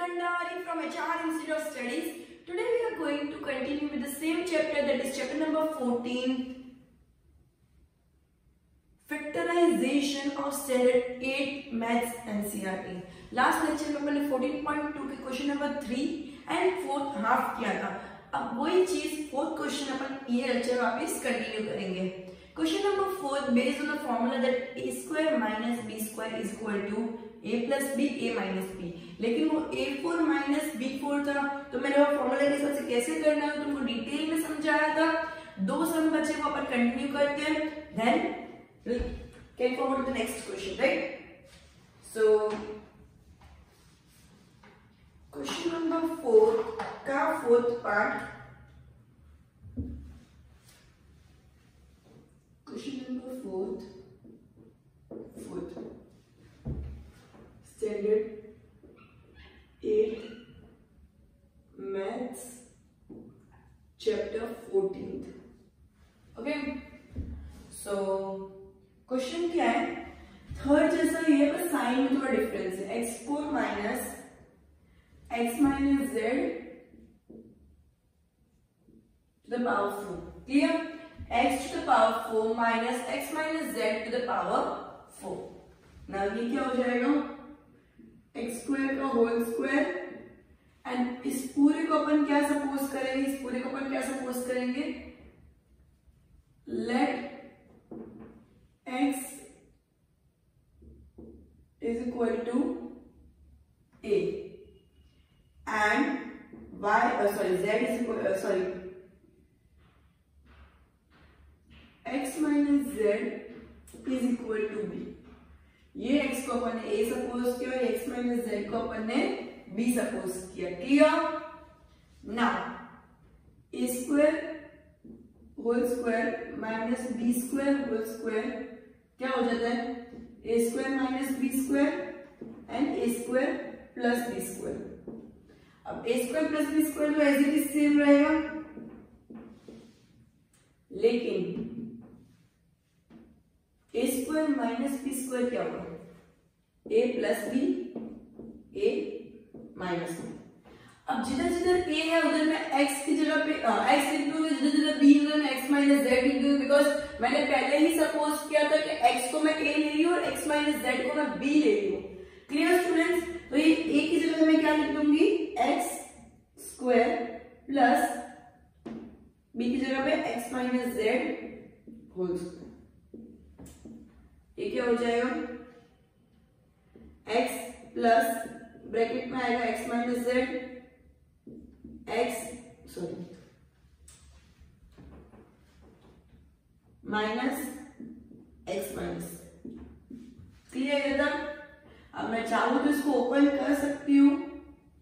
Bhandari from HR Institute of Studies. Today we are going to continue with the same chapter that is chapter number 14 Factorization of Standard 8 Maths NCERT. Last lecture में मैंने 14.2 के question number 3 and fourth half किया था अब वही चीज़ fourth question अपन ये lecture वापस continue करेंगे question number four based on the formula that a square minus b square is equal to a plus b a minus b लेकिन वो a four minus b four था तो मैंने वो formula के हिसाब से कैसे करना है तुमको डिटेल में समझाया था। दो सम बच्चे को अपन कंटिन्यू करते हैं। Then can forward the next question right so question number four का fourth part question number fourth fourth standard. 8 maths. Chapter 14th okay. So question क्या है? थर्ड जैसा ये है, बस साइन में थोड़ा डिफरेंस है। X four minus x minus z to the power four clear x to the power four minus x minus z to the power four ना ये क्या हो जाएगा? एक्स स्क्वायर का होल स्क्वायर एंड इस पूरे को अपन क्या सपोज़ करेंगे? इस पूरे को अपन क्या सपोज़ करेंगे? Let x is equal to a and y sorry z is equal sorry x minus z is equal to b ये x को अपन ने a सपोज़ किया और x माइनस जेड को अपन ने b सपोज़ किया। Clear now a square whole square minus b square whole square क्या हो जाता है? A square minus b square and a square plus b square अब a square plus b square तो एज इट इज़ सेम रहेगा। लेकिन a square minus b square क्या होगा a plus b a minus b अब जिधर जिधर ए है, उधर मैं एक्स की जगह पे एक्स लिख दूँगी जिधर जिधर बी उधर मैं एक्स माइनस जेड लिख दूँगी बिकॉज़ मैंने पहले ही सपोज़ किया था कि एक्स को मैं ए ले रही हूँ और एक्स माइनस जेड को मैं बी ले रही हूँ. क्लियर स्टूडेंट्स तो ये ए की जगह मैं क्या लिख दूँगी? एक्स स्क्वायर प्लस बी की जगह पे x minus z whole square ये क्या हो जाएगा? X प्लस ब्रैकेट में आएगा, x minus z x sorry minus x minus clear था अब मैं चाहूँ तो इसको ओपन कर सकती हूँ।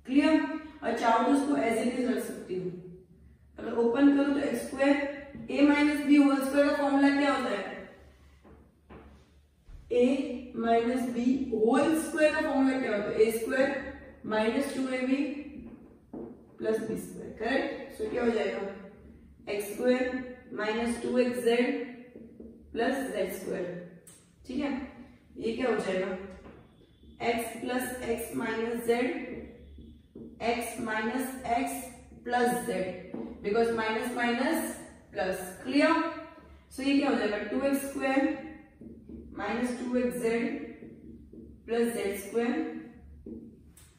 क्लियर और चाहूँ तो इसको एज इट इज़ रख सकती हूँ। अगर ओपन करूँ तो x square a minus b whole square का फॉर्मूला क्या होता है? A minus b whole square का फॉर्मूला क्या होता है? A square minus two a b plus b square correct so क्या हो जाएगा? X square minus two x z plus z square ठीक है? ये क्या हो जाएगा? X plus x minus z x minus x plus z because minus minus plus clear so ये क्या हो जाएगा? Two x square minus two x z plus z square,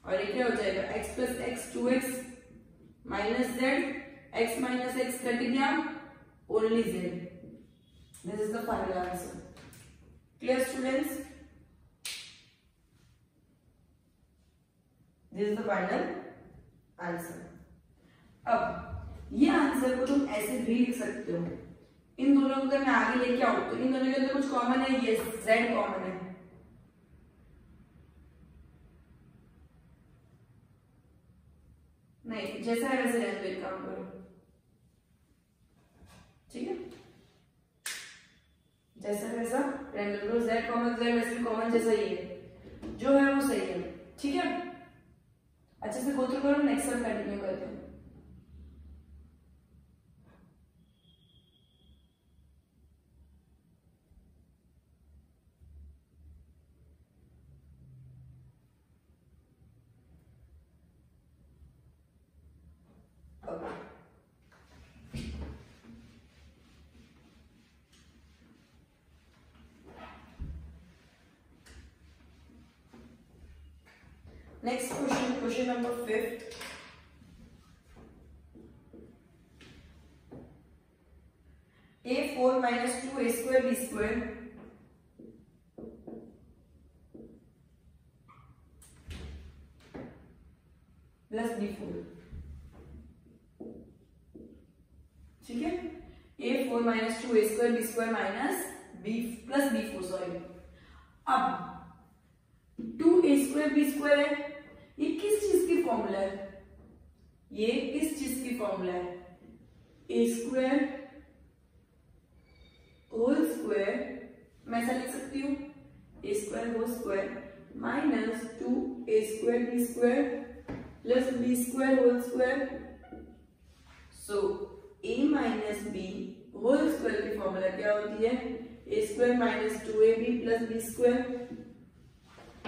और ये क्या हो जाएगा? X plus x two x minus z, x minus x cut गया, only z. This is the final answer clear students this is the final answer अब, ये answer को तुम ऐसे भी लिख सकते हो। इन दोनों को अगर मैं आगे लेके आऊँ तो इन दोनों के अंदर कुछ कॉमन है? ये जेड कॉमन है। नहीं, जैसा है वैसे रहने एक काम करो। ठीक है? जैसा वैसा रहने दो जेड कॉमन जेड वैसे कॉमन जैसा ही है। जो है वो सही है। ठीक है? अच्छे से गो थ्रू करो नेक्स्ट वन कंटिन्यू करते हैं। Question number fifth. A four minus two, a square, b square. Plus b four ठीक है? A four minus two a square b square minus b plus b four sorry अब two a square b square है। ये किस चीज़ की formula है? ये किस चीज़ की फॉर्मूला है? ए स्क्वायर होल स्क्वायर मैं ऐसा लिख सकती हूँ। A square whole square minus two a square b square plus b square whole square so a minus b whole square की फॉर्मूला क्या होती है? A square minus two a b plus b square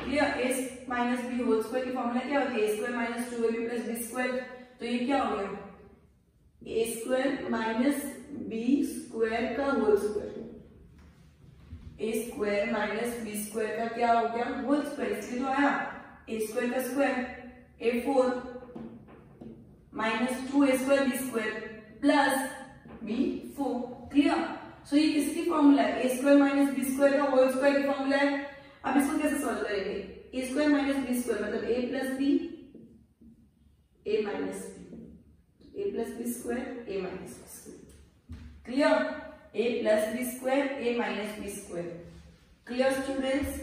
clear a minus b whole square की formula क्या होती है? A square minus two a b plus b square तो ये क्या हो गया? A square minus b square का whole square a square minus b square का क्या हो गया? होल स्क्वायर इसलिए तो आया ए स्क्वायर का square a four minus two a square b square plus b four clear so ये किसकी फॉर्मूला है? A square minus b square का होल स्क्वायर की फॉर्मूला है। अब इसको कैसे सॉल्व करेंगे? A square minus b square मतलब a plus b a minus b a plus b square a minus b square clear a plus b square a minus b square clear students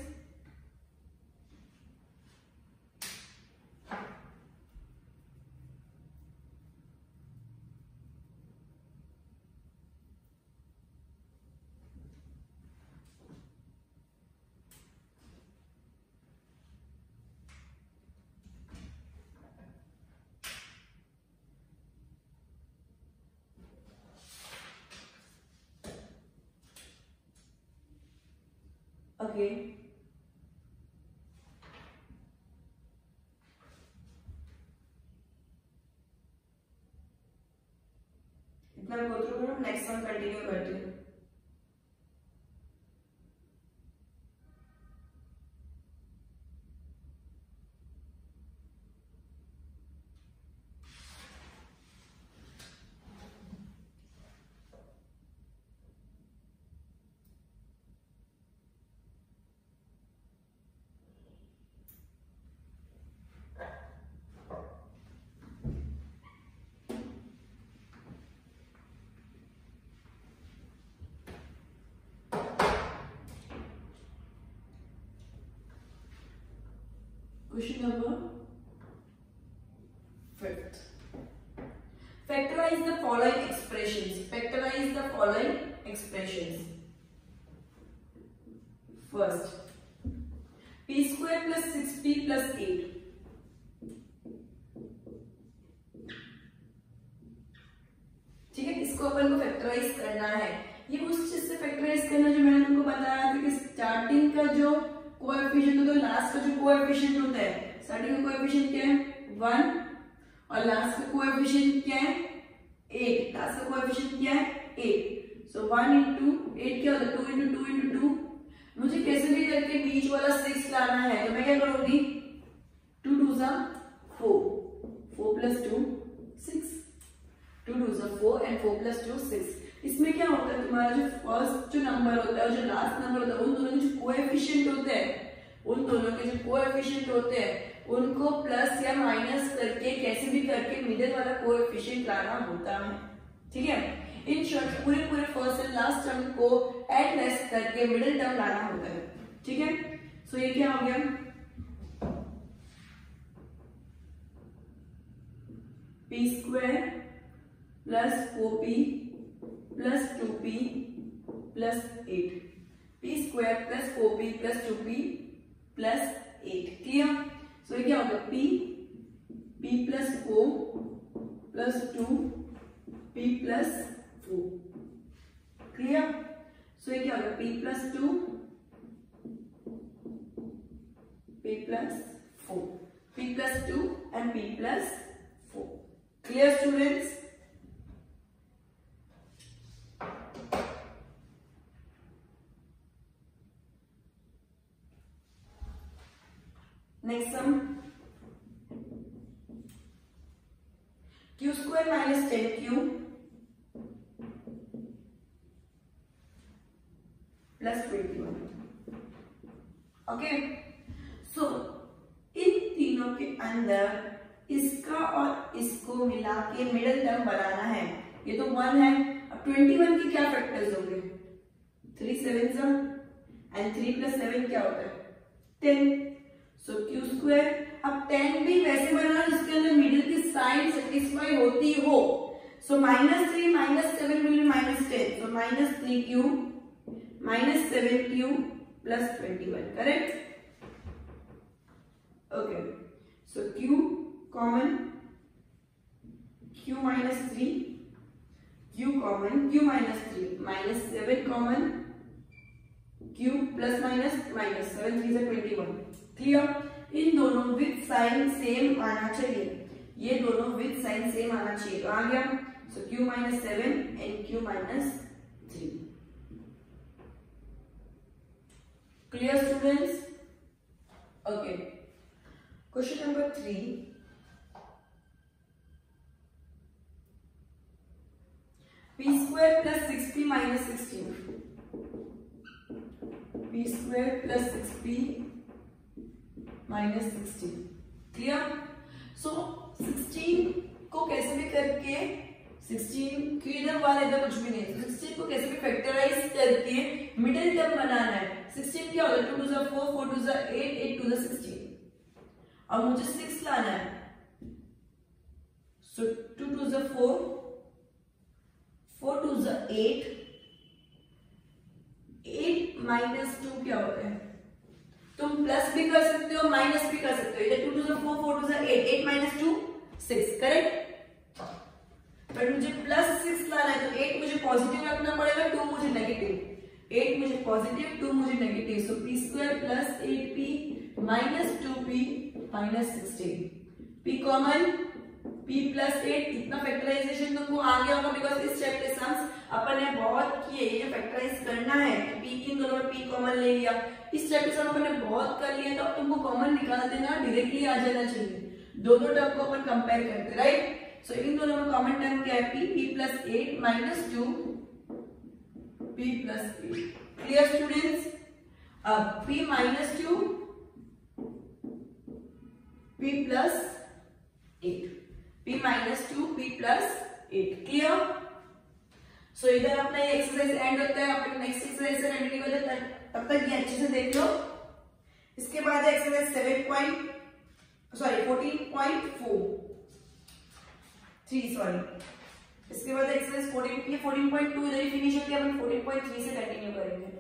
Okay, question number fifth factorise the following expression factorise the following expressions. First. P square plus six p plus eight ठीक है, इसको अपन को factorise करना है। ये उस चीज़ से factorise करना जो मैंने तुमको बताया था कि स्टार्टिंग का जो कोएफिशिएंट होता है लास्ट का जो कोएफिशिएंट होता है स्टार्टिंग का कोएफिशिएंट क्या है? वन और लास्ट का कोएफिशिएंट क्या है? एट लास्ट का कोएफिशिएंट क्या है? Eight so one into eight क्या होता है? Two into two into two मुझे कैसे भी करके बीच वाला सिक्स लाना है तो मैं क्या करूँगी? टू टू सा four four plus two six two two सा four and four plus two six इसमें क्या होता है? तुम्हारा जो फ़र्स्ट जो नंबर होता है और जो लास्ट नंबर होता है, उन दोनों के जो कोएफिशिएंट होते हैं, उन दोनों के जो कोएफिशिएंट होते हैं, उनको प्लस या माइनस करके, कैसे भी करके मिडिल वाला कोएफिशिएंट लाना होता है। ठीक है? इन शॉर्ट पूरे पूरे फ़र्स्ट एंड लास्ट टर्म को एड लेस करके मिडिल टर्म लाना होता है। ठीक है? सो ये क्या हो गया? P square plus four p plus two p plus eight p square plus four p plus two p plus eight clear so ये क्या होगा p p plus four plus two p plus four clear so ये क्या होगा p plus two p plus four p plus two and p plus four clear students next sum q square minus ten q plus twenty one okay so इन तीनों के अंदर इसका और इसको मिला के मिडल टर्म बनाना है। ये तो वन है। अब ट्वेंटी वन के क्या फैक्टर्स होंगे? Three seven and three plus seven क्या होता है? टेन सो क्यू स्क्वायर अब टेन भी वैसे बनाना जिसके अंदर मिडिल की साइड सेटिस्फाई होती हो। So minus three minus seven will minus ten so minus three q minus seven q plus twenty one correct okay so q common q minus 3 q common, q minus 3 minus 7 common q minus minus minus 7 3 is 21 clear इन दोनों with sign same आना चाहिए। ये दोनों with sign same आना चाहिए। तो आ गया। So q minus seven and q minus three clear students okay question number three p square plus 6p minus 16 p square plus 6p minus 16 clear so 16 को कैसे भी करके 16 की वाला इधर कुछ भी नहीं है? 16 को कैसे भी फैक्टराइज करके मिडिल टर्म बनाना है। 16 क्या होता है? 2 टू द 4 4 टू जो 8 8 टू द 16 और मुझे सिक्स लाना है। सो 2 टू द 4 फोर टू जो एट एट माइनस टू क्या होता है? तुम प्लस भी कर सकते हो माइनस भी कर सकते हो। इधर टू टू ज फोर फोर टू ज eight eight minus two six correct but मुझे प्लस सिक्स लाना है तो एट मुझे पॉजिटिव रखना पड़ेगा टू मुझे नेगेटिव एट मुझे पॉजिटिव टू मुझे negative so p square plus eight p minus two p minus sixteen p common p plus eight इतना फैक्टराइजेशन तुमको आ गया होगा बिकॉज़ इस के सम्स अपन ने बहुत किए ये फैक्टराइज करना है तो p इन दोनों p कॉमन ले लिया। इस के सम अपन ने बहुत कर लिए तो तुमको कॉमन निकाल देना डायरेक्टली आ जाना चाहिए। दो दो टर्म को अपन कंपेयर करते राइट सो इन दोनों में कॉमन टर्म क्या है? P p plus eight minus two p plus eight clear students अब p minus two p plus eight p minus two p plus eight clear so इधर अपना ये एक्सरसाइज एंड होता है, अपने नेक्स्ट एक्सरसाइज से कंटिन्यू कर जाता हैं, तब तक ये अच्छे से देख लो। इसके बाद है exercise seven point sorry fourteen point four three sorry इसके बाद एक्सरसाइज फोर्टीन ये फोर्टीन पॉइंट टू इधर ही फिनिश होती है, अपन फोर्टीन पॉइंट थ्री से कंटिन्यू करेंगे।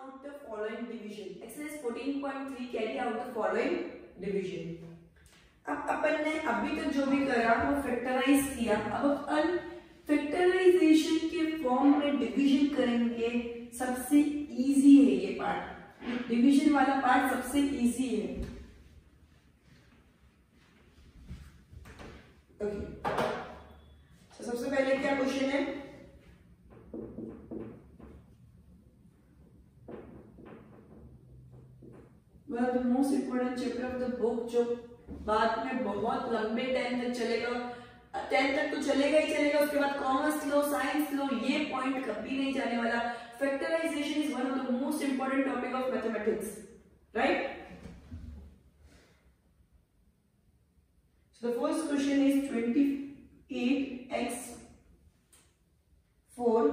Out the following division. Exercise 14.3 carry out the following division. अब अपन ने अभी तक जो भी करा, वो फैक्टराइज किया अब अपन फैक्टराइजेशन के फॉर्म में डिवीज़न करेंगे सबसे इजी है ये पार्ट डिवीज़न वाला पार्ट सबसे इजी है ओके okay. तो सबसे पहले क्या क्वेश्चन है of the most important chapter of the book, जो बाद में बहुत लंबे टाइम तक चलेगा टेंथ तक तो चलेगा ही चलेगा, उसके बाद कॉमर्स लो साइंस लो ये पॉइंट कभी नहीं जाने वाला factorisation is one of the most important topic of mathematics right So the first question is 28x 4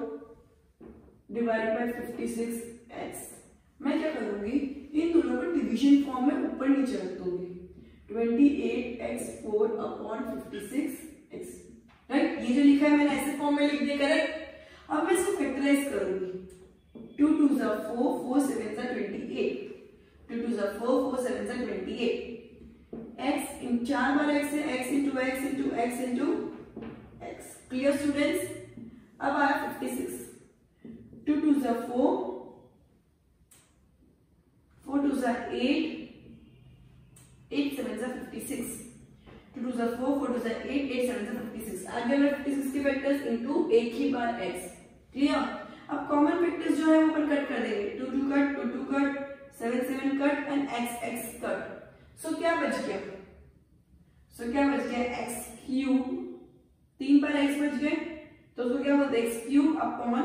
divided by 56x. मैं क्या करूँगी? इन दोनों को डिवीज़न फॉर्म में ऊपर नीचे रख दूँगी। Twenty eight x four upon fifty six x right ये जो लिखा है मैंने ऐसे फॉर्म में लिख दिया करेक्ट अब मैं इसको फैक्टराइज करूँगी। टू टू जो फोर फोर सेवन जो ट्वेंटी एट टू टू जो फोर फोर सेवन जो ट्वेंटी एट एक्स इन चार बार एक्स है x into x into x into x clear students अब आया फिफ्टी सिक्स टू टू जा फोर फोर टू जा एट एट सेवन जा फिफ्टी सिक्स टू टू जा फोर फोर टू जा एट एट सेवन जा फिफ्टी सिक्स आगे मैं फिफ्टी सिक्स के फैक्टर्स इनटू एक ही बार एक्स क्लियर अब कॉमन फैक्टर्स जो है वो अपन कट कर देंगे। Two two cut two two cut seven seven cut and x x cut so क्या बच गया? सो so, क्या बच गया? एक्स क्यूब तीन पर एक्स बच गए। तो उसको क्या बोलते हैं? एक्स क्यूब अपॉन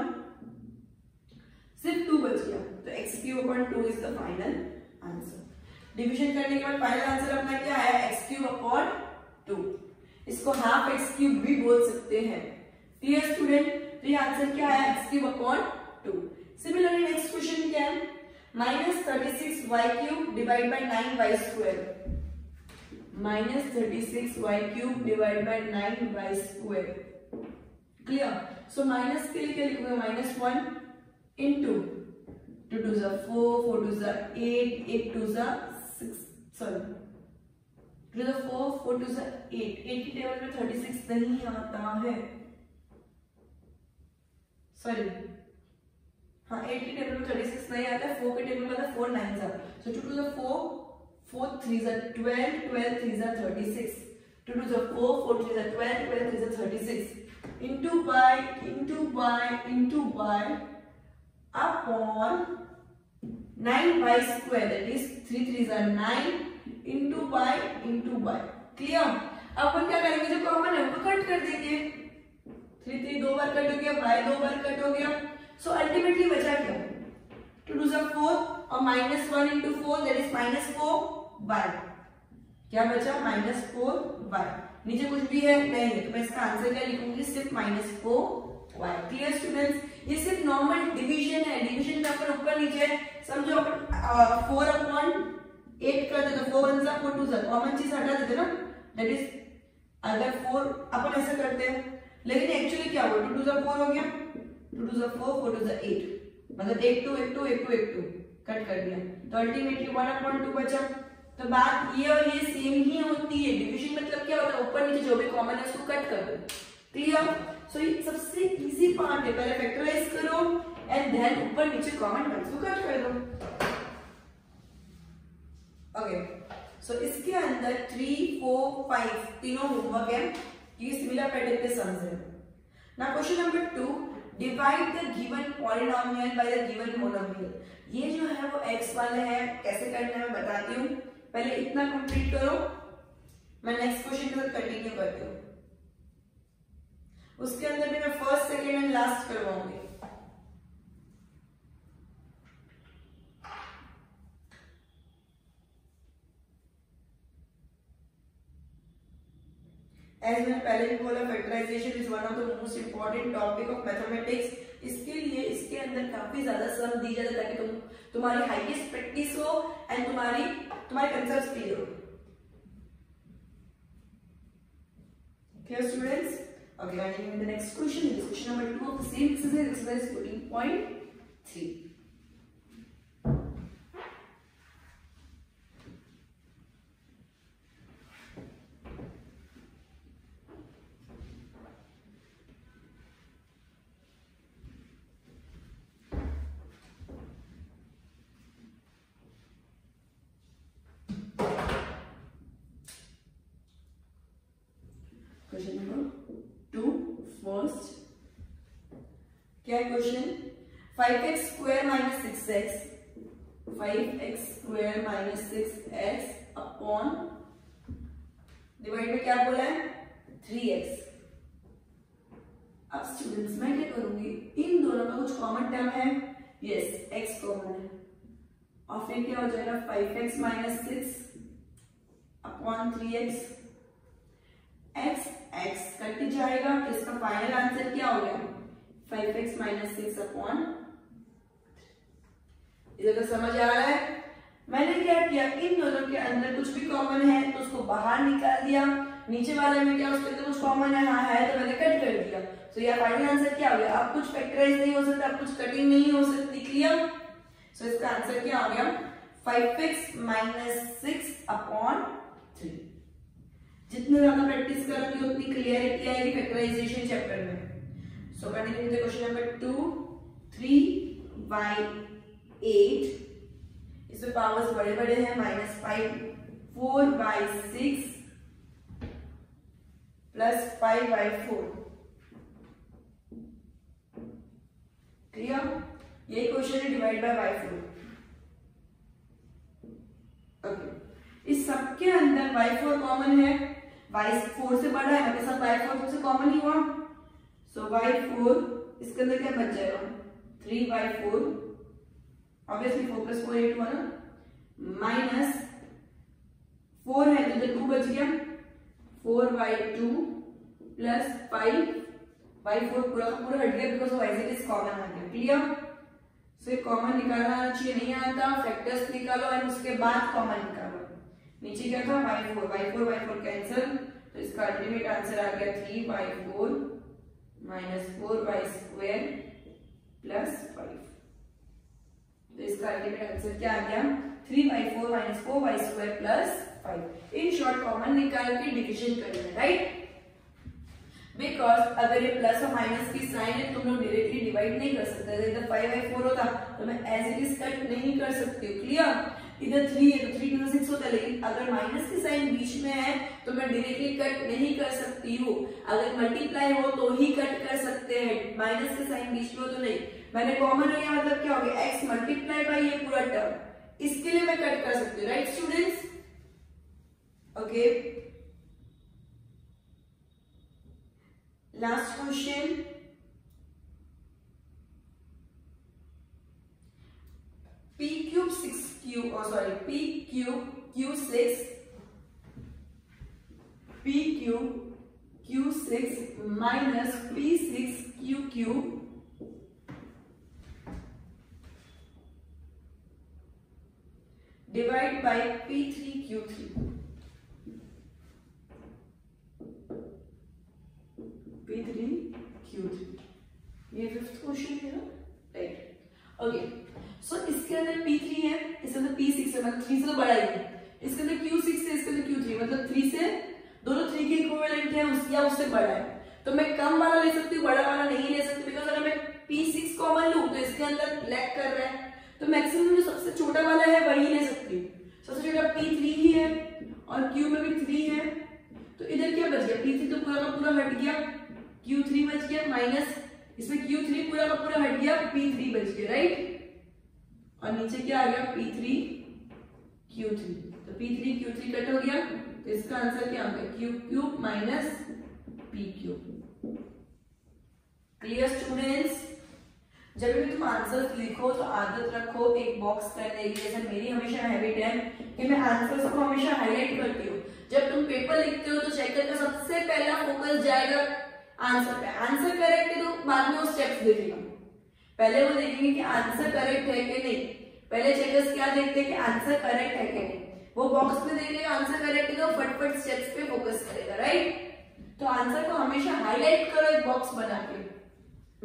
सिर्फ़ टू बच गया। तो x cube upon two is the final answer division करने के बाद फाइनल आंसर अपना क्या है एक्स क्यूब अपॉन टू इसको हाफ़ एक्स क्यूब भी बोल सकते हैं। क्लियर स्टूडेंट तो ये आंसर क्या है x cube upon two similarly next question क्या है? Minus thirty six y cube divide by nine y square minus 36y cube divided by 9y square. Clear? So minus के लिए क्या लिखूँगा? Minus one into two two ज़ा four four two ज़ा eight eight two ज़ा six sorry two ज़ा four four two ज़ा eight eight की टेबल में थर्टी सिक्स नहीं आता है। सॉरी हाँ एट की टेबल में थर्टी सिक्स नहीं आता है फोर के टेबल में आता फोर नाइन सा सो टू टू ज़ा four 4 3s are 12, 12 3s are 36. 2 2s are 4, 4 3s are 12, 12 3s are 36. Into by, into by, into by upon 9 by square, that is 3 3s are 9 into by into by. अब अपन क्या करेंगे? जो common है वो cut कर देंगे three three दो बार cut हो गया बाय दो बार कट हो गया। सो अल्टीमेटली बचा क्या? टू टू फोर और minus one into four that is minus four y क्या बचा? माइनस फोर वाई नीचे कुछ भी है? नहीं है। तो मैं इसका आंसर क्या लिखूँगी? सिर्फ़ minus four y clear students ये सिर्फ़ नॉर्मल डिवीज़न है डिवीज़न का अपन ऊपर नीचे समझो अपन फोर अपॉन एट कर देते फोर वन सा फोर टू सा कॉमन चीज़ हटा देते ना। दैट इज़ अगर फोर अपन ऐसा करते हैं। लेकिन एक्चुअली क्या हुआ? टू टू सा फोर हो गया। टू टू सा फोर फोर टू सा एट मतलब एक टू एक टू एक टू एक टू कट कर दिया। तो अल्टीमेटली वन अपॉन टू बचा। तो बात ये और ये सेम ही होती है। डिवीज़न मतलब क्या होता है? ऊपर नीचे जो भी कॉमन है उसको कट कर दो। क्लियर सो ये सबसे इजी पार्ट है। पहले फैक्टराइज करो एंड देन ऊपर नीचे कॉमन टर्म्स को कट कर दो। ओके सो इसके अंदर थ्री फोर फाइव तीनों होमवर्क है। ये सिमिलर पैटर्न के सम्स है। ना question number two divide the given polynomial by the given monomial ये जो है वो एक्स वाले है। कैसे करना है मैं बताती हूँ। पहले इतना कंप्लीट करो। मैं नेक्स्ट क्वेश्चन के साथ कंटिन्यू करती हूँ। उसके अंदर भी मैं फ़र्स्ट सेकेंड एंड लास्ट करवाऊँगी। एज मैंने पहले भी बोला factorisation is one of the most important topic of mathematics इसके लिए इसके अंदर काफ़ी ज़्यादा सम दी है ताकि तुम, तुम्हारी हाईएस्ट प्रैक्टिस हो एंड तुम्हारी, तुम्हारे कंसेप्ट क्लियर हो। Clear students? Okay continuing the next question is question number 2 of the same exercise exercise 14.3 क्या question? Five x square minus six x, five x square minus six x upon divide में क्या बोला है? Three x. अब students मैं क्या करूँगी? इन दोनों का कुछ कॉमन टर्म है? यस एक्स कॉमन है। और फिर क्या हो जाएगा? Five x minus six upon three x. X x cut जाएगा इसका फाइनल आंसर क्या हो गया? Five x minus six upon इधर तो समझ आ रहा है। मैंने क्या किया? इन दोनों के अंदर कुछ भी कॉमन है तो उसको बाहर निकाल दिया। नीचे वाले में क्या उसके अंदर कुछ कॉमन है? हाँ है तो मैंने कट कर दिया। तो यह फाइनल आंसर क्या हो गया? अब कुछ फैक्टराइज नहीं हो सकता, अब कुछ कटिंग नहीं हो सकती क्लियर सो इसका आंसर क्या हो गया? Five x minus six upon three जितने ज़्यादा प्रैक्टिस करोगे, उतनी क्लियरिटी आएगी फैक्टराइजेशन चैप्टर में। So continuing with the question number two, three, by eight इसमें पावर्स बड़े बड़े हैं minus five four by six plus five by four clear यही क्वेश्चन है डिवाइड बाय बाई फोर इस सबके अंदर बाई फोर कॉमन है. बाई फोर से बड़ा है मतलब सब बाई फोर से कॉमन ही हुआ. सो बाई फोर इसके अंदर क्या बच जाएगा? Three by four obviously four plus four eight हुआ ना? माइनस फोर है तो टू बच गया। Four by two plus five by four पूरा पूरा हट गया because y's it is common आ गया। क्लियर सो कॉमन निकालना चाहिए, नहीं आता फैक्टर्स निकालो एंड उसके बाद कॉमन निकालो। नीचे क्या था? By four by four by four cancel तो इसका अल्टीमेट आंसर आ गया three by four minus four by square plus five तो इसका अल्टीमेट आंसर क्या आ गया? Three by four minus four by square plus five in short common निकाल के डिविजन करेंगे राइट बिकॉज़ अगर ये प्लस और माइनस की साइन है, तुम लोग डायरेक्टली डिवाइड नहीं कर सकते। फाइव बाई फोर होता तो मैं एज इट इज़ कट नहीं कर सकती हूँ क्लियर इधर थ्री है तो थ्री टू सिक्स होता है? लेकिन अगर माइनस की साइन बीच में है तो मैं डायरेक्टली कट नहीं कर सकती हूँ। अगर मल्टीप्लाई हो तो ही कट कर सकते हैं। माइनस की साइन बीच में हो तो नहीं। मैंने कॉमन लिया मतलब क्या हो गया? एक्स मल्टीप्लाई बाई ये पूरा टर्म इसके लिए मैं कट कर सकती हूँ right students okay last question. P cube 6Q, oh sorry, P cube Q6, P cube Q6 minus P6 QQ divide by P3 Q3. P3 अंदर P थ्री है, इसके अंदर P सिक्स है मतलब थ्री से तो बड़ा ही है। इसके अंदर Q सिक्स है, इसके अंदर Q थ्री मतलब थ्री से दोनों थ्री के इक्विवेलेंट है, उस, या उससे बड़ा है। तो मैं कम वाला ले सकती हूँ, बड़ा वाला नहीं ले सकती बिकॉज़ अगर मैं P सिक्स कॉमन लू तो इसके अंदर लैक कर रहा है। तो मैक्सिमम जो सबसे छोटा वाला है, वही ले सकती हूँ। सबसे छोटा P थ्री ही है, और Q में भी थ्री है। तो इधर क्या बच गया? P थ्री तो पूरा का पूरा हट गया। क्यू थ्री बच गया माइनस इसमें क्यू थ्री पूरा का पूरा हट गया पी थ्री बच गया राइट और नीचे क्या आ गया? पी थ्री क्यू थ्री तो p three q three cut हो गया। तो इसका आंसर क्या होगा? Q cube minus p cube clear students जब भी तुम आंसर लिखो तो आदत रखो, एक बॉक्स करने की जैसे मेरी हमेशा हैबिट है कि मैं आंसर्स को हमेशा हाईलाइट करती हूँ। जब तुम पेपर लिखते हो तो चेकर का सबसे पहला फोकस जाएगा आंसर पे। आंसर करेक्ट है तो बाद में वो स्टेप्स देखेगा। पहले वो देखेंगे कि आंसर करेक्ट है कि नहीं। पहले चेकर्स क्या देखते हैं कि आंसर करेक्ट है कि नहीं। वो बॉक्स में देख लेगा आंसर करेक्ट है तो फटफट स्टेप्स पे फोकस करेगा राइट तो आंसर को हमेशा हाईलाइट करो एक बॉक्स बना के।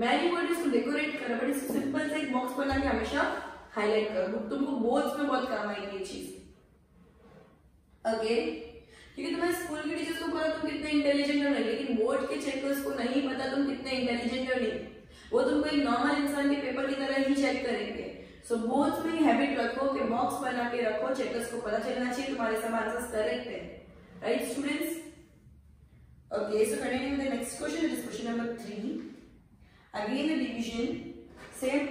मैं नहीं बोल रही डेकोरेट करो बट इसको सिंपल से एक बॉक्स बना के हमेशा हाईलाइट करो। तुमको बोर्ड्स में बहुत काम आएगी ये चीज़। ओके क्योंकि तुम्हें स्कूल के टीचर्स को पता तुम कितने इंटेलिजेंट हो नहीं लेकिन बोर्ड के चेकर्स को नहीं पता तुम कितने इंटेलिजेंट हो, नहीं। वो तुमको एक नॉर्मल इंसान के पेपर की तरह ही चेक करेंगे। सो बोर्ड्स में हैबिट रखो कि बॉक्स बना के रखो चेकर्स को पता चलना चाहिए, तुम्हारे सब आंसर्स करेक्ट है right students okay so continue with the next question is question number number 3 again, the division, same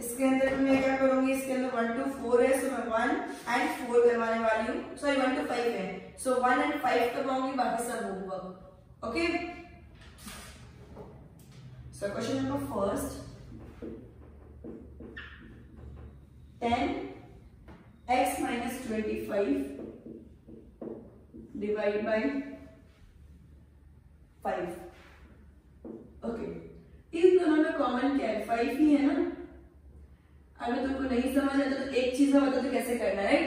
इसके अंदर मैं क्या करूँगी? इसके अंदर वन टू फोर है सो मैं वन एंड फोर करवाने वाली हूँ। सॉरी वन टू फाइव है। सो वन एंड फाइव करवाऊँगी, बाकी सब homework. Okay so question number first ten x minus twenty five divide by five okay इन दोनों में कॉमन क्या है? फाइव ही है ना? अगर तुमको नहीं समझ आता तो एक चीज़ बता तो कैसे करना है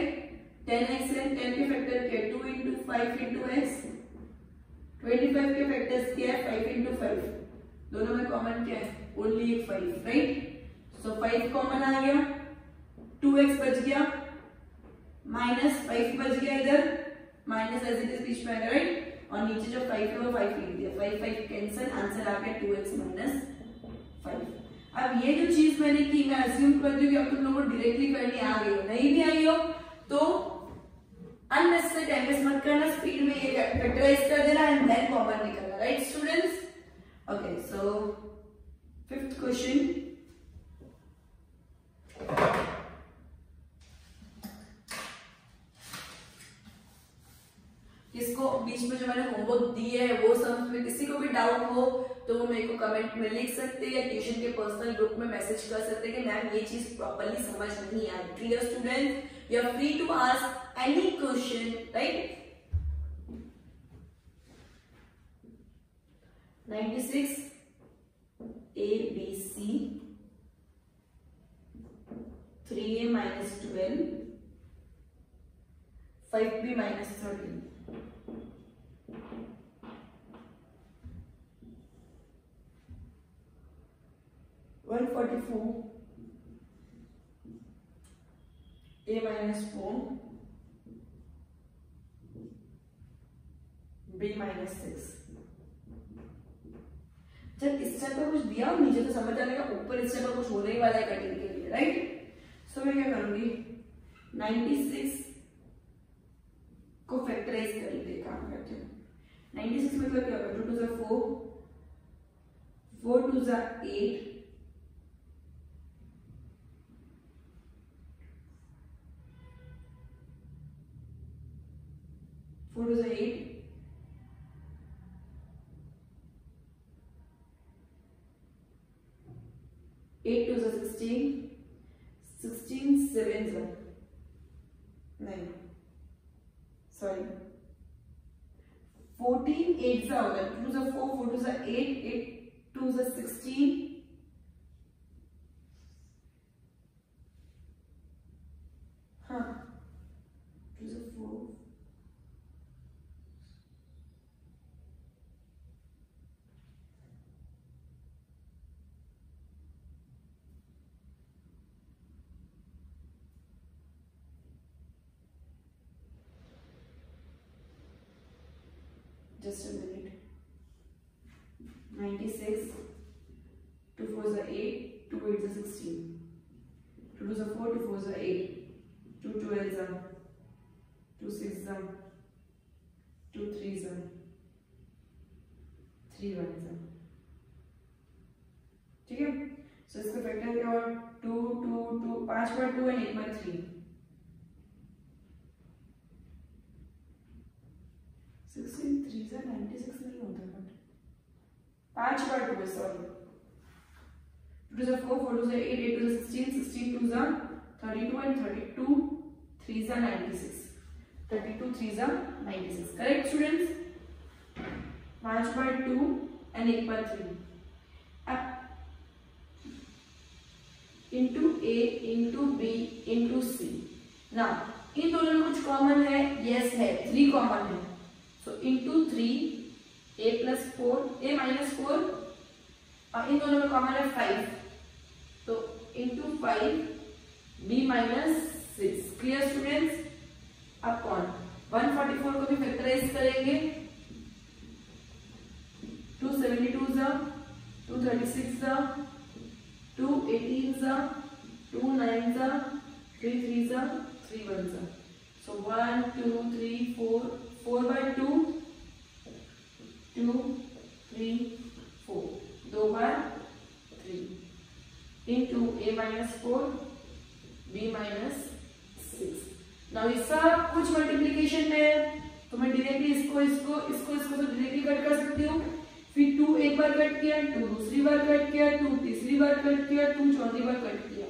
टेन एक्स है टेन के फैक्टर क्या two into five into x twenty five के फैक्टर्स क्या है फाइव इंटू फाइव दोनों में कॉमन क्या है? Only five right so five common आ गया टू एक्स बच गया माइनस फाइव बच गया इधर माइनस एज इट इज़ बीच में राइट और नीचे जो फाइव है वो फाइव लिख दिया। फाइव फाइव कैंसिल आंसर आ गया टू एक्स माइनस फाइव अब ये जो चीज़ मैंने की, मैं अज्यूम करती हूँ कि अब तुम लोगों को डायरेक्टली करनी आ गई हो। नहीं भी आई हो तो अननेसेसरी वेस्ट मत करना स्पीड में ये फैक्टराइज कर देना एंड देन कॉमन निकलना right students okay so fifth question इसको बीच में जो मैंने होमवर्क दी है, वो सब किसी को भी डाउट हो तो वो मेरे को कमेंट में लिख सकते हैं या ट्यूशन के पर्सनल ग्रुप में मैसेज कर सकते हैं कि मैम ये चीज़ प्रॉपरली समझ नहीं आई clear student you are free to ask any question right 96 A, B, C 3A minus 12 5B minus 13 one forty four a minus four. B minus six. जब इस स्टेप पर कुछ दिया और नीचे तो समझ जाने का ऊपर इस स्टेप पर कुछ होने ही वाला है कटिंग के लिए राइट सो मैं क्या करूँगी? 96 को फैक्टराइज कर लेते काम करते हैं। 96 मतलब क्या होगा? 2 टू ज़ा 4 4 टू ज़ा 8 4 to the 8. Eight to the sixteen, sixteen seven the nine. Sorry. Fourteen eight the होगा two to the four, four to the eight, eight to the sixteen. हाँ, two to the four. just a minute 96 2 4 is 8 2 8 is 16 2 2 is 4 2 4 is 8 2 12 is 2 6 is 2 3 is 3 1 is ठीक है? सो इसका factor क्या हुआ to to to पाँच बार two and एक बार थ्री थ्री से नाइन्टी सिक्स नहीं होता पाँच बार टू सॉरी टू से four four two eight eight two sixteen two जा thirty two and thirty two three जा ninety six thirty two three जा नाइन्टी सिक्स करेक्ट स्टूडेंट्स पाँच बार टू एंड एक बार three into a into b into c ना इन दोनों में कुछ कॉमन है? यस है. थ्री कॉमन है. So into three a plus four a minus four और इन दोनों में कॉमन है फाइव तो into five b minus six clear students अब कौन? वन फोर्टी फोर को भी फैक्टराइज करेंगे. टू सेवेंटी टू जा two thirty six two eighteen जा टू नाइन जा थ्री थ्री जा थ्री वन जा so one two three four four by two two three four दो बार three into a minus four b minus six now इसका कुछ multiplication में तो मैं डायरेक्टली इसको इसको इसको इसको तो डायरेक्टली कट कर सकती हूँ। बार कट किया टू दूसरी बार कट किया टू तीसरी बार कट किया टू चौथी बार कट किया।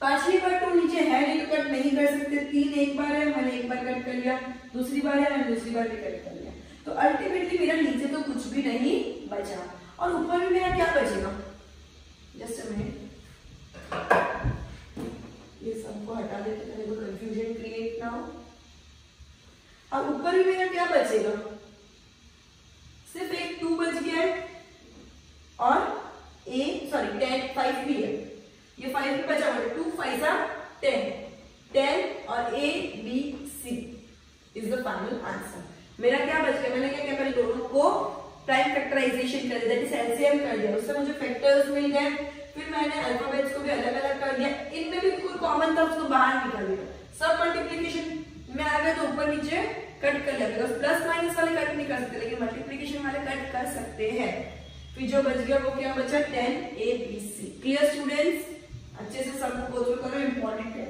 पांचवी बार टू नीचे है नहीं कट नहीं कर सकते। तीन एक बार है, मैंने एक बार कट कर लिया। दूसरी बार है, मैंने दूसरी बार भी कट कर लिया। तो अल्टीमेटली मेरा नीचे तो कुछ भी नहीं बचा। और ऊपर में मेरा क्या बचेगा? जस्ट मिनट ये सबको हटा देते कंफ्यूजन क्रिएट ना हो। अब ऊपर भी मेरा क्या बचेगा? सिर्फ़ एक टू बच गया है और ए सॉरी टेन फाइव भी है। ये फाइव भी बचा हुआ है। टू फाइव सा टेन टेन और a b c is the final answer मेरा क्या बच गया? मैंने क्या क्या पहले दोनों को प्राइम फैक्टराइजेशन कर दिया। जैसे एलसीएम कर दिया। उससे मुझे फैक्टर्स मिल गए। फिर मैंने अल्फाबेट्स को भी अलग अलग कर दिया। इनमें भी कोई कॉमन था उसको बाहर निकाल दिया। सब मल्टीप्लीकेशन में आ गया तो ऊपर नीचे कट कर लिया बिकॉज़ प्लस माइनस वाले कट नहीं कर सकते, लेकिन मल्टीप्लीकेशन वाले कट कर सकते हैं। फिर जो बच गया, वो क्या बचा? Ten a b c clear students अच्छे से सबको गो करो इंपॉर्टेंट है।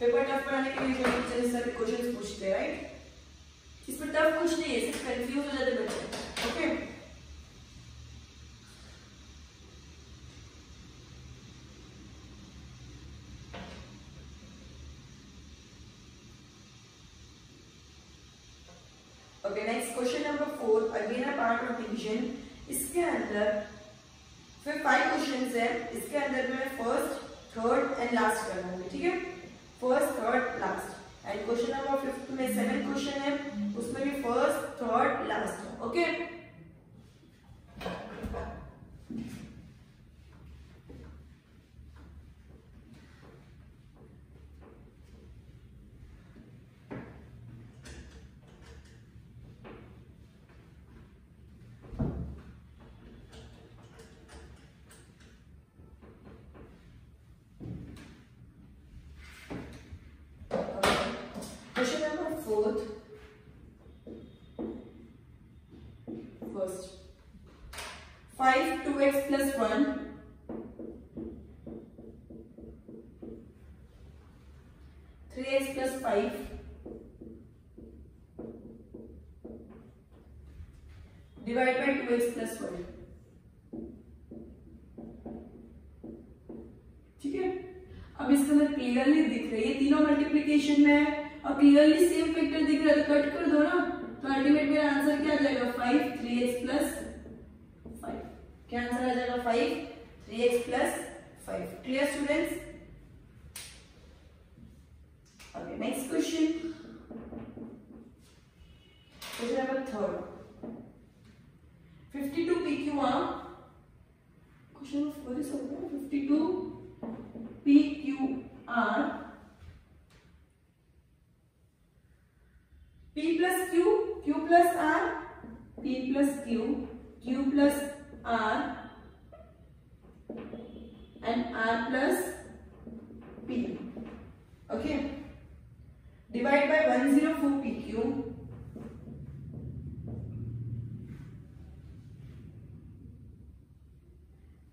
पेपर टफ बनाने के लिए टीचर सर क्वेश्चंस पूछते हैं राइट इसमें टफ कुछ नहीं है, सिर्फ़ कंफ्यूज हो जाते बच्चे। Okay okay next question number four again a part of division इसके अंदर, फिर फाइव क्वेश्चन है। इसके अंदर मैं फ़र्स्ट थर्ड एंड लास्ट करना ठीक है? First third last and question number fifth में सेवन क्वेश्चन है। उसमें भी first third last okay multiplication में है और क्लियरली सेम फैक्टर दिख रहा है तो कट कर दो ना तो अल्टीमेट मेरा आंसर क्या आ जाएगा five three x plus five क्या आंसर आ जाएगा five three x plus five clear students okay next question question number third 52 PQR question number four is over. 52 PQR P plus Q, Q plus R, P plus Q, Q plus R and R plus P. Okay. Divide by 104 PQ.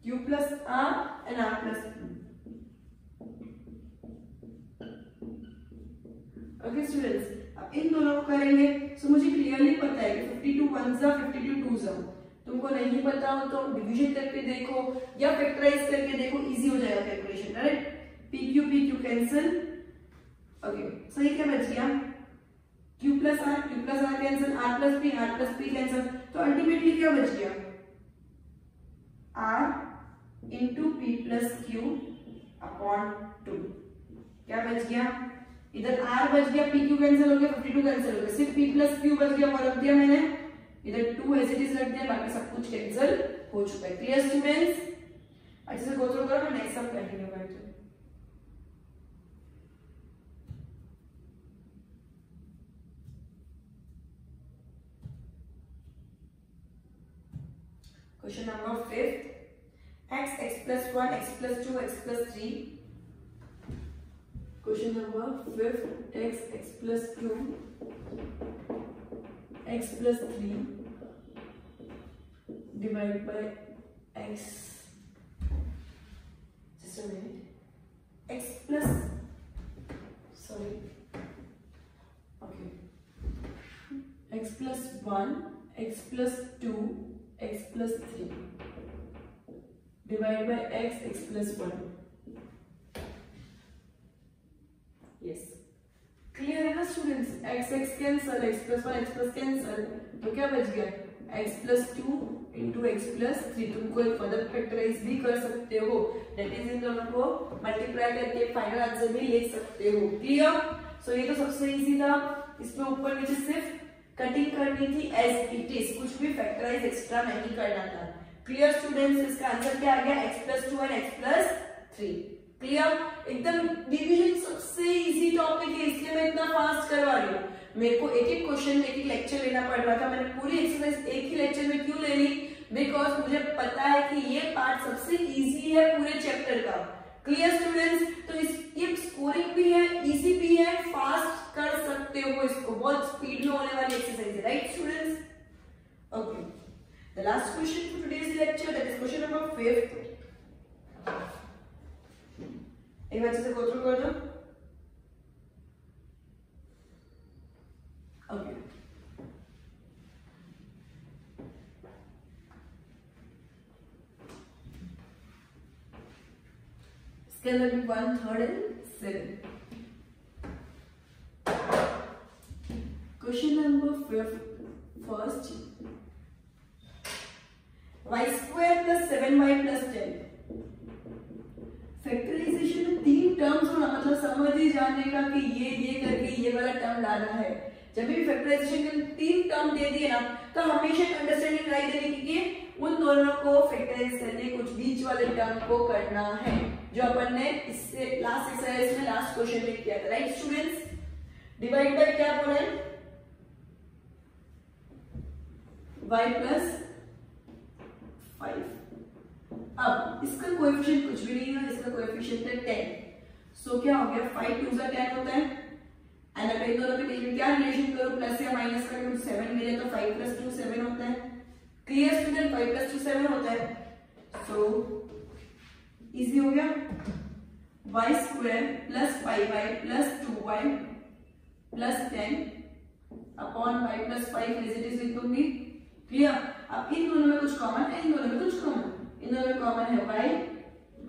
Q plus R and R plus P. Okay students. इन दोनों को करेंगे सो मुझे clearly पता है कि 52 one जा 52 to जा तुमको नहीं पता हो तो डिवीज़न करके देखो या फैक्टराइज करके देखो इजी हो जाएगा calculation right p q p q cancel okay सही क्या बच गया? Q plus r q plus r cancel r plus p r plus p cancel तो अल्टीमेटली क्या बच गया? R into p plus q upon two क्या बच गया? इधर आर बच गया पी क्यू कैंसिल हो गया फिफ्टी टू कैंसिल हो गया। सिर्फ़ पी प्लस क्यू बच गया वो रख दिया मैंने। इधर टू एज इट इज़ रख दिया बाकी सब कुछ कैंसिल हो चुका है। क्लियर स्टूडेंट्स अच्छे से गो थ्रू करो मैं नेक्स्ट सब कंटिन्यू करती हूँ। Question number fifth. x, x plus 1, x plus 2, x plus 3 Question number 5. x x plus 2 x plus 3 divided by x. Just a minute. X plus sorry. Okay. X plus 1 x plus 2 x plus 3 divided by x x plus 1 clear है ना students x x cancel x plus one x plus cancel तो क्या बच गया? X plus two into x plus three तुमको एक further factorise भी कर सकते हो. दैट इज़ इन दोनों को मल्टीप्लाई करके फाइनल आंसर भी ले सकते हो. क्लियर सो so, ये तो सबसे इजी था. इसमें ऊपर नीचे सिर्फ़ कटिंग करनी थी एज इट इज़ कुछ भी फैक्टराइज एक्स्ट्रा नहीं करना था. क्लियर स्टूडेंट्स इसका आंसर क्या आ गया? X plus two x three clear एकदम डिवीज़न सबसे इजी टॉपिक है, इसलिए मैं इतना फास्ट करवा रही हूँ। मेरे को एक एक क्वेश्चन एक एक लेक्चर लेना पड़ रहा था, मैंने पूरी एक्सरसाइज एक ही लेक्चर में क्यों ले ली? बिकॉज़ मुझे पता है कि ये पार्ट सबसे इजी है पूरे चैप्टर का। क्लियर स्टूडेंट्स तो इस, ये स्कोरिंग भी है इजी भी है फास्ट कर सकते हो इसको। बहुत स्पीड में होने वाली एक्सरसाइज है right students okay the last question for today's lecture that is question number 5 एक बार से गो थ्रू कर दो। ओके इसके अंदर भी one third and seven question number first y square plus seven y plus ten factorisation में तीन terms होना मतलब समझ ही जाने का कि ये ये करके ये वाला टर्म लाना है। जब भी फैक्टराइजेशन के तीन टर्म दे दिए ना तो हमेशा अंडरस्टैंडिंग राइट देने की उन दोनों को फैक्टराइज करने, कुछ बीच वाले टर्म को करना है, जो अपन ने इससे लास्ट एक्सरसाइज में लास्ट क्वेश्चन में किया था। राइट स्टूडेंट्स डिवाइड बाय क्या बोला है? Y प्लस फाइव अब इसका कोएफिशिएंट कुछ भी नहीं है इसका कोएफिशिएंट है टेन सो क्या हो गया? फाइव टू सा टेन होता है। एंड अगर इन दोनों के बीच में क्या रिलेशन करो? प्लस या माइनस का कुछ सेवन मिले तो फाइव प्लस टू सेवन होता है। Clear student five plus two seven होता है। सो so, इजी हो गया। Y square plus five y plus two y plus ten upon y plus five is it is लिखूँगी clear अब इन दोनों में कुछ कॉमन है इन दोनों में कुछ कॉमन इन दोनों में कॉमन है y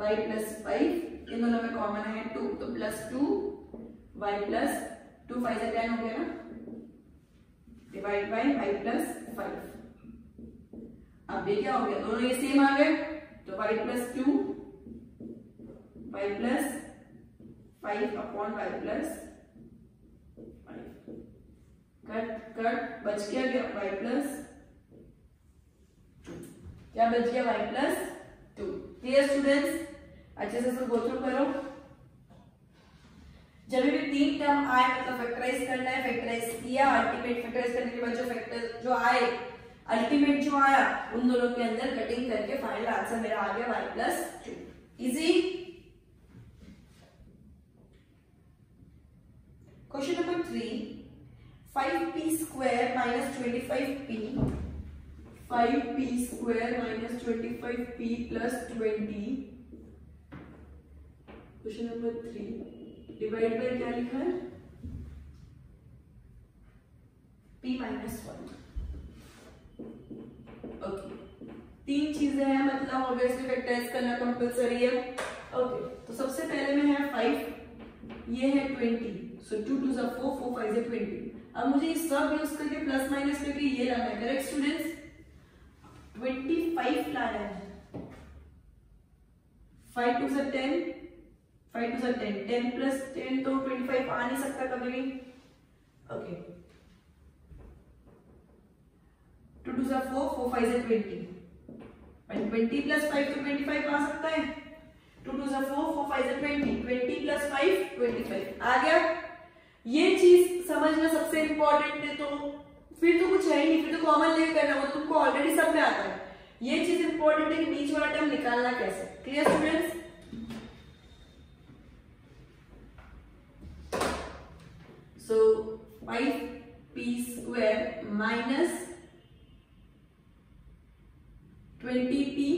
y प्लस फाइव इन दोनों में कॉमन है टू तो plus two y plus two five से टेन हो गया ना? Divide by y plus five अब ये क्या हो गया? दोनों ये सेम आ गए तो y plus two y plus five upon y plus five cut cut बच क्या गया? वाई प्लस क्या बच गया? Y plus two clear students अच्छे से सब गो थ्रू करो। जब भी तीन टर्म आए मतलब फैक्टराइज करना है फैक्टराइज किया अल्टीमेट फैक्टराइज करने के बाद जो फैक्टर जो आए अल्टीमेट जो आया, उन दोनों के अंदर कटिंग करके फाइनल आंसर मेरा आ गया y plus two easy question number three five p square minus twenty five p 5p square minus 25p plus 20 question number three divide by क्या लिखा है? P माइनस वन ओके तीन चीज़ें हैं मतलब ऑब्वियसली फैक्टराइज करना कंपलसरी है। Okay तो सबसे पहले में है फाइव ये है twenty so two two four four five twenty अब मुझे इस सब यूज़ करके प्लस माइनस करके ये लाना है करेक्ट स्टूडेंट्स ट्वेंटी फाइव लाना है five two sir ten five two sir ten ten plus ten तो ट्वेंटी फाइव आ नहीं सकता कभी भी. Okay two two sir four four five से ट्वेंटी ट्वेंटी प्लस फाइव तो ट्वेंटी फाइव आ सकता है. Two two sir four four five से twenty twenty plus five twenty five आ गया. ये चीज़ समझना सबसे इंपॉर्टेंट है तो फिर तो कुछ है ही नहीं, फिर तो कॉमन लेके करना वो तुमको ऑलरेडी सब में आता है। ये चीज़ इंपॉर्टेंट है कि बीच वाला टर्म निकालना कैसे? Clear students so five P square minus twenty P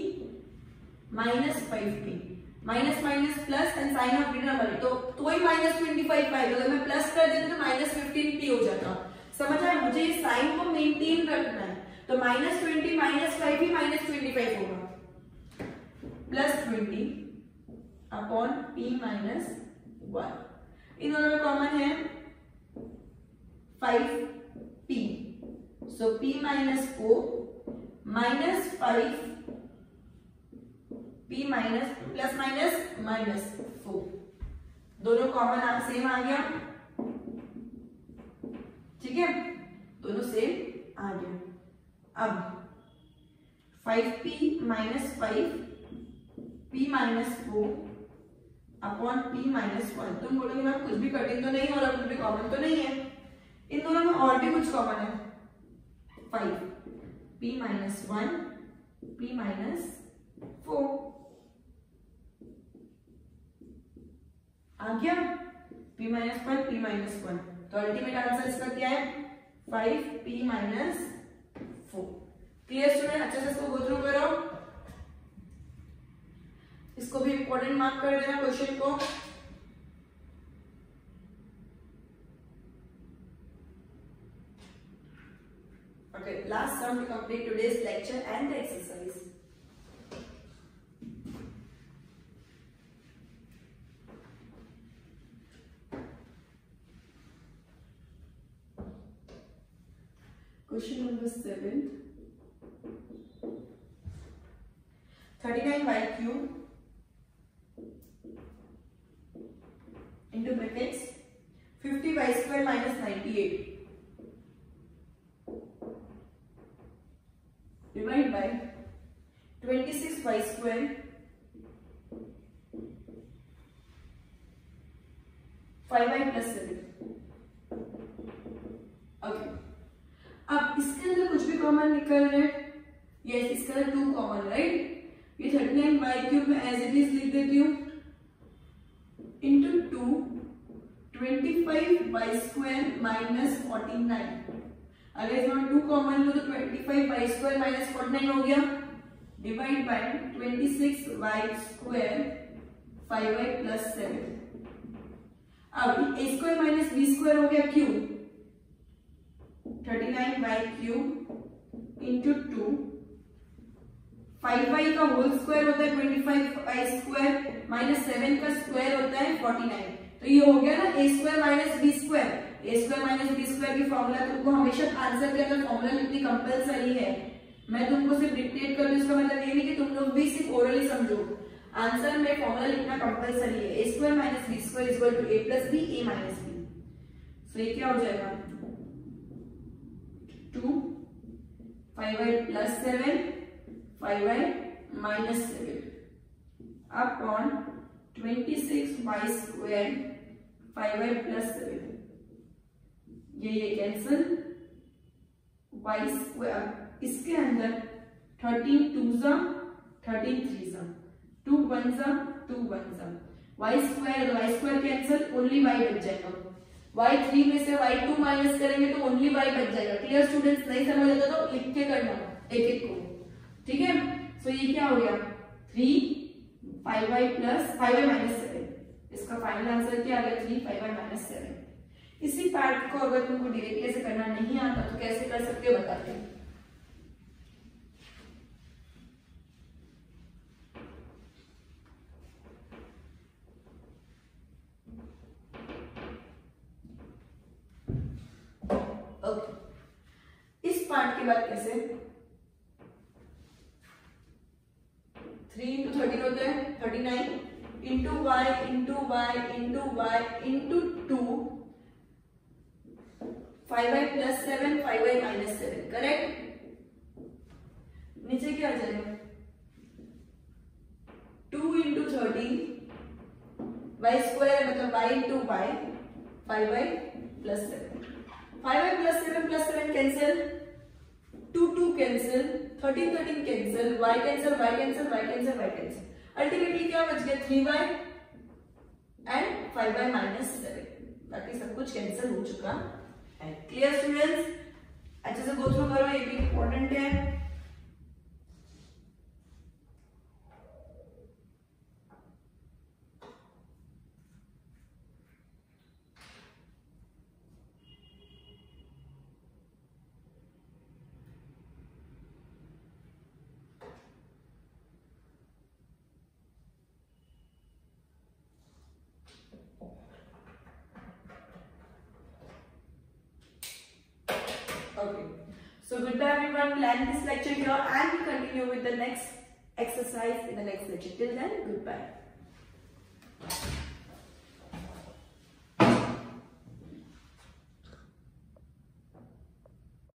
minus five P minus minus plus and sign of number तो तो ही माइनस ट्वेंटी फाइव पाएगा अगर मैं प्लस कर देती तो माइनस फिफ्टीन पी हो जाता। समझ आया? मुझे इस साइन को मेंटेन रखना है। तो माइनस ट्वेंटी माइनस फाइव ही माइनस ट्वेंटी फाइव होगा। Plus twenty upon P minus one इन दोनों में कॉमन है five P so P minus four minus five P minus plus minus minus four दोनों कॉमन आप सेम आ गया। ठीक है? दोनों सेम आ गया। अब five P minus five P minus four upon P minus one तुम बोलोगे मैम कुछ भी कटिंग तो नहीं हो रहा, कुछ भी कॉमन तो नहीं है। इन दोनों में और भी कुछ कॉमन है। Five P minus one P minus four आ गया? P minus one P minus one तो अल्टीमेट आंसर इसका क्या है? Five P minus four clear student अच्छे से इसको गो थ्रू करो। इसको भी इंपॉर्टेंट मार्क कर देना क्वेश्चन को। Okay, last sum to complete today's lecture and the. Question number 7. 39 y cube square minus B square A square minus B square की फॉर्मूला तुमको हमेशा आंसर के अंदर फॉर्मूला लिखनी कंपलसरी है। मैं तुमको सिर्फ़ डिक्टेट कर दूँ इसका मतलब ये नहीं कि तुम लोग भी सिर्फ़ ओरली समझो। आंसर में फॉर्मूला लिखना कंपलसरी है। A square minus B square equal to A plus B A minus B so ये क्या हो जाएगा? Two five Y plus seven five Y minus seven upon twenty six Y square five Y plus seven ये ये cancel Y square इसके अंदर thirteen two जा thirteen three जा टू वन जा टू वन जा Y square Y square cancel only Y बच जाएगा. वाई थ्री में से वाई टू माइनस करेंगे तो ओनली वाई बच जाएगा. क्लियर स्टूडेंट्स नहीं समझ आता तो लिख के करना. एक एक को. ठीक है? सो ये क्या हो गया? Three five Y plus five Y minus इसका फाइनल आंसर क्या आ गया three five Y minus seven इसी पार्ट को अगर तुमको डायरेक्टली ऐसे करना नहीं आता तो कैसे कर सकते हो बताते इस पार्ट के बाद कैसे? थ्री इंटू थर्टीन होता है thirty nine into Y into Y into Y into two five Y plus seven five Y minus seven correct नीचे क्या आ जाएगा? Two into thirteen Y square मतलब Y into Y five Y plus seven five Y plus seven plus seven cancel two two cancel thirteen thirteen cancel Y cancel Y cancel Y cancel Y cancel ultimately क्या बच गया? Three Y and five Y minus seven बाकी सब कुछ cancel हो चुका. है clear students अच्छे से गो थ्रू करो, ये भी इंपॉर्टेंट है.